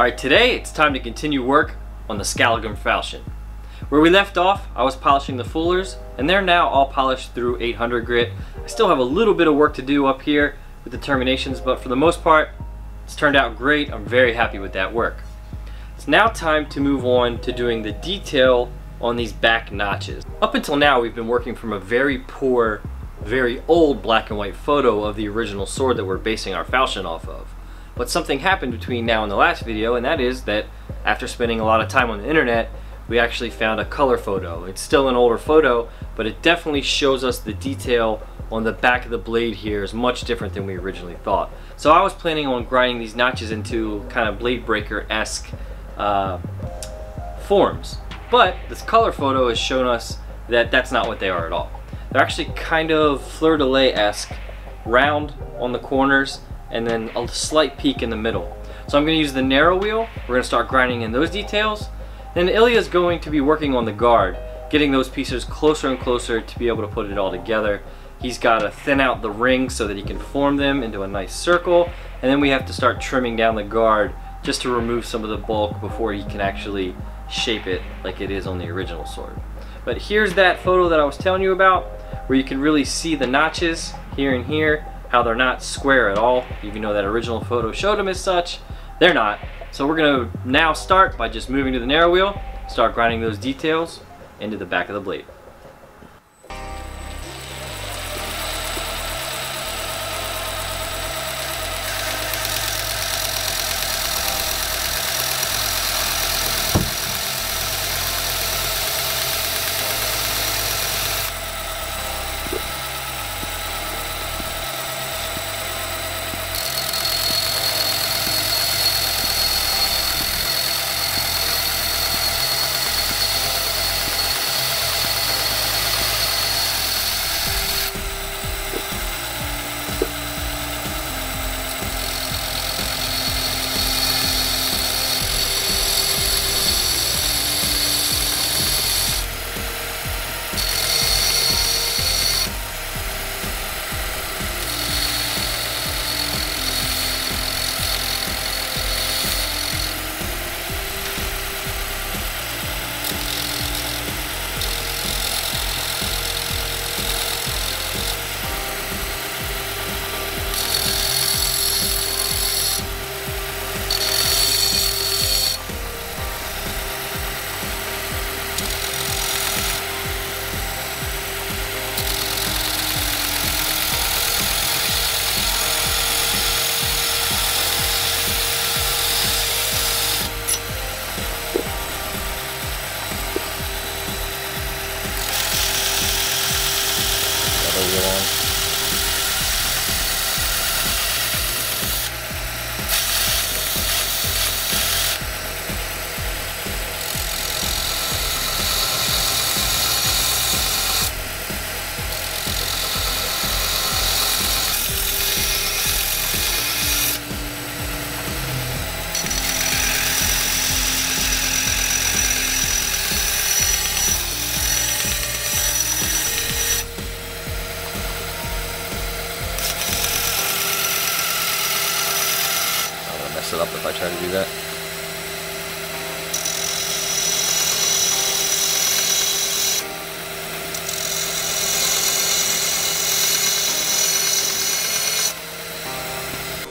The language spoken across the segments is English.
Alright, today it's time to continue work on the Skallagrim falchion. Where we left off, I was polishing the fullers, and they're now all polished through 800 grit. I still have a little bit of work to do up here with the terminations, but for the most part, it's turned out great. I'm very happy with that work. It's now time to move on to doing the detail on these back notches. Up until now, we've been working from a very poor, very old black and white photo of the original sword that we're basing our falchion off of. But something happened between now and the last video, and that is that after spending a lot of time on the internet, we actually found a color photo. It's still an older photo, but it definitely shows us the detail on the back of the blade here is much different than we originally thought. So I was planning on grinding these notches into kind of blade breaker-esque uh, forms. But this color photo has shown us that that's not what they are at all. They're actually kind of fleur-de-lis-esque, round on the corners, and then a slight peak in the middle. So I'm going to use the narrow wheel. We're going to start grinding in those details. Then Ilya is going to be working on the guard, getting those pieces closer and closer to be able to put it all together. He's got to thin out the rings so that he can form them into a nice circle. And then we have to start trimming down the guard just to remove some of the bulk before he can actually shape it like it is on the original sword. But here's that photo that I was telling you about where you can really see the notches here and here, how they're not square at all, even though that original photo showed them as such. They're not. So we're gonna now start by just moving to the narrow wheel, start grinding those details into the back of the blade.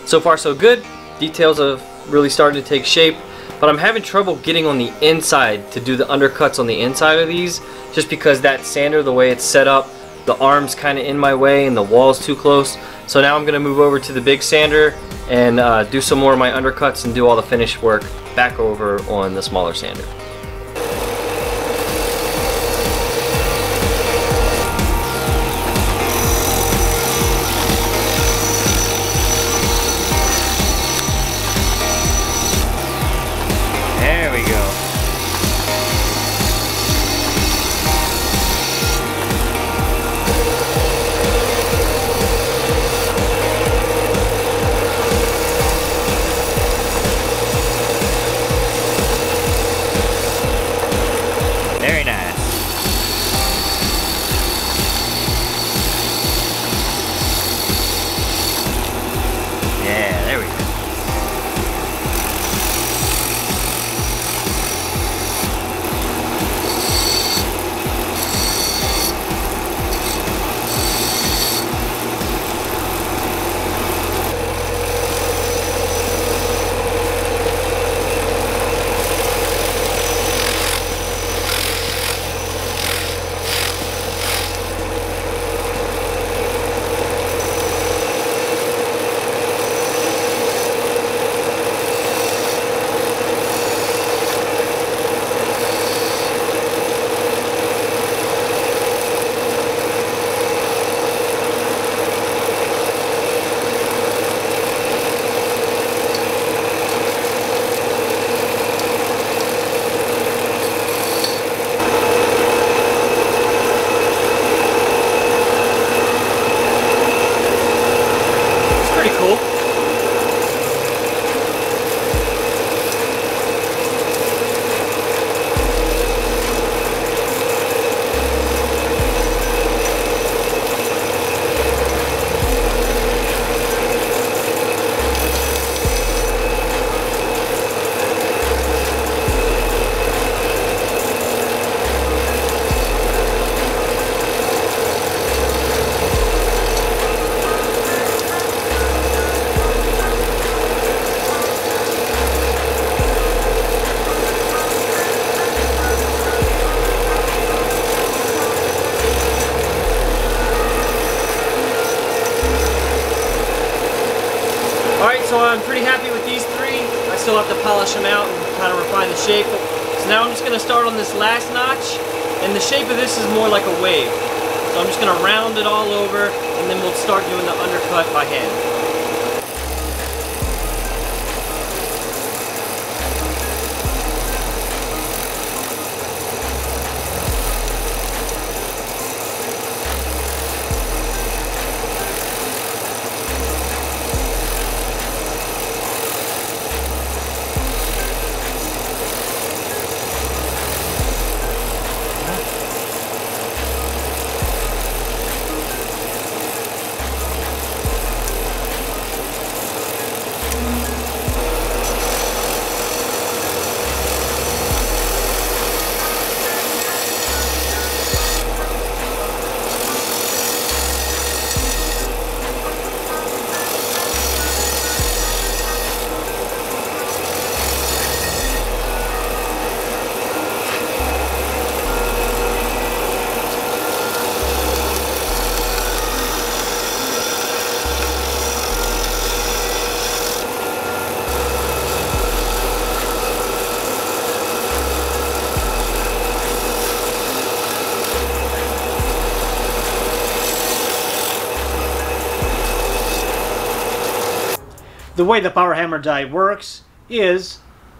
So far so good. Details have really started to take shape, but I'm having trouble getting on the inside to do the undercuts on the inside of these just because that sander, the way it's set up, the arm's kind of in my way and the wall's too close. So now I'm going to move over to the big sander and uh, do some more of my undercuts and do all the finish work back over on the smaller sander. I'm pretty happy with these three. I still have to polish them out and kind of refine the shape. So now I'm just going to start on this last notch. And the shape of this is more like a wave. So I'm just going to round it all over and then we'll start doing the undercut by hand. The way the power hammer die works is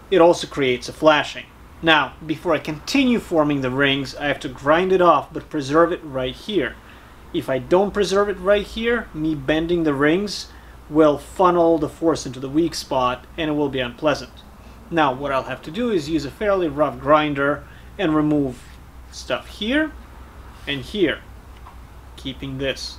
it also creates a flashing. Now, before I continue forming the rings, I have to grind it off but preserve it right here. If I don't preserve it right here, me bending the rings will funnel the force into the weak spot and it will be unpleasant. Now, what I'll have to do is use a fairly rough grinder and remove stuff here and here, keeping this.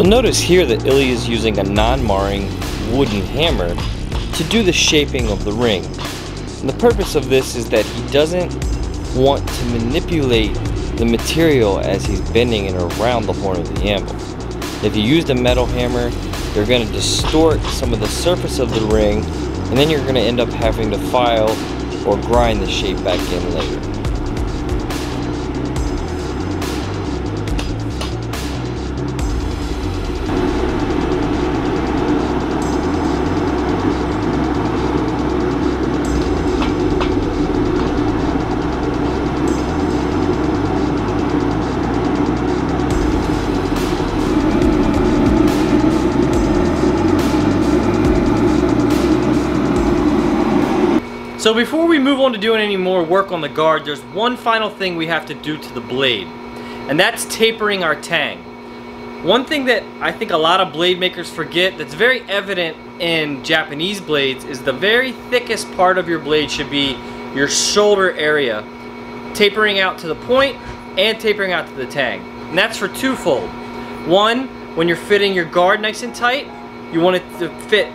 You'll notice here that Ilya is using a non-marring wooden hammer to do the shaping of the ring. And the purpose of this is that he doesn't want to manipulate the material as he's bending it around the horn of the anvil. If you used a metal hammer, you're going to distort some of the surface of the ring and then you're going to end up having to file or grind the shape back in later. Move on to doing any more work on the guard, there's one final thing we have to do to the blade, and that's tapering our tang. One thing that I think a lot of blade makers forget that's very evident in Japanese blades is the very thickest part of your blade should be your shoulder area, tapering out to the point and tapering out to the tang. And that's for twofold. One, when you're fitting your guard nice and tight, you want it to fit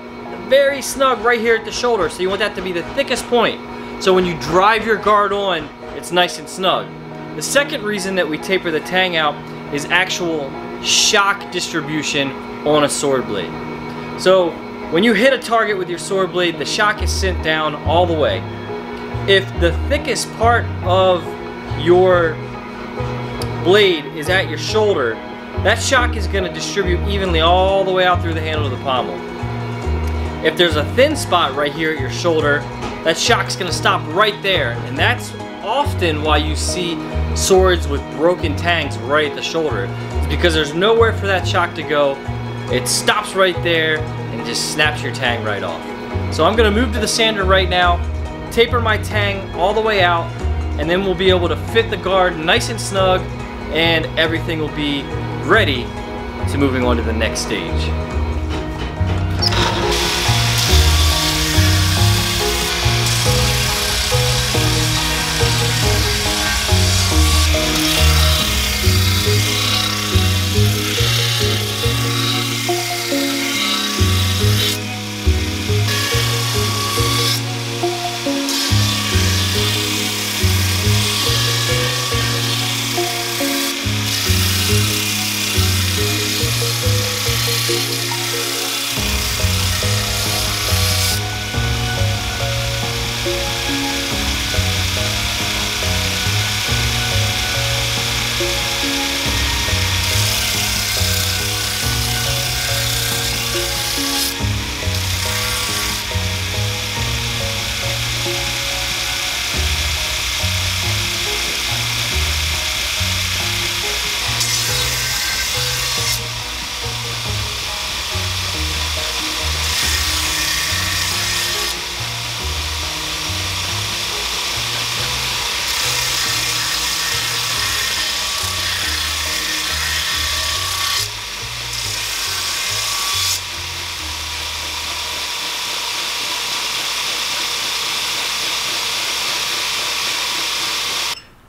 very snug right here at the shoulder. So you want that to be the thickest point. So when you drive your guard on, it's nice and snug. The second reason that we taper the tang out is actual shock distribution on a sword blade. So when you hit a target with your sword blade, the shock is sent down all the way. If the thickest part of your blade is at your shoulder, that shock is going to distribute evenly all the way out through the handle of the pommel. If there's a thin spot right here at your shoulder, that shock's gonna stop right there. And that's often why you see swords with broken tangs right at the shoulder. It's because there's nowhere for that shock to go. It stops right there and just snaps your tang right off. So I'm gonna move to the sander right now, taper my tang all the way out, and then we'll be able to fit the guard nice and snug and everything will be ready to moving on to the next stage.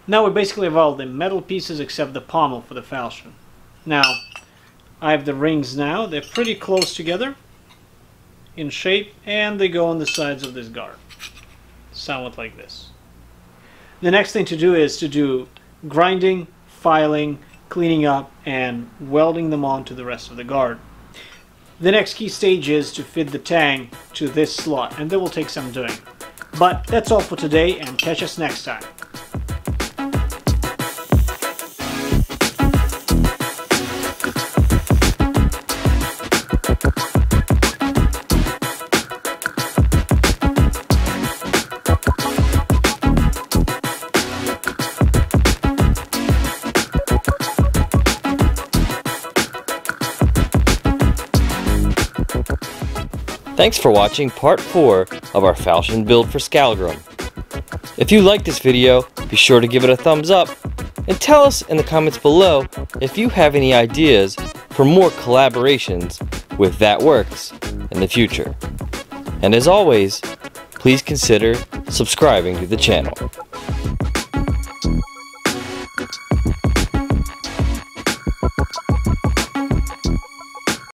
Now we basically have all the metal pieces except the pommel for the falchion. Now, I have the rings now. They're pretty close together in shape and they go on the sides of this guard. Somewhat like this. The next thing to do is to do grinding, filing, cleaning up, and welding them onto the rest of the guard. The next key stage is to fit the tang to this slot, and that will take some doing. But that's all for today, and catch us next time. Thanks for watching part 4 of our falchion build for Skallagrim. If you liked this video, be sure to give it a thumbs up and tell us in the comments below if you have any ideas for more collaborations with That Works in the future. And as always, please consider subscribing to the channel.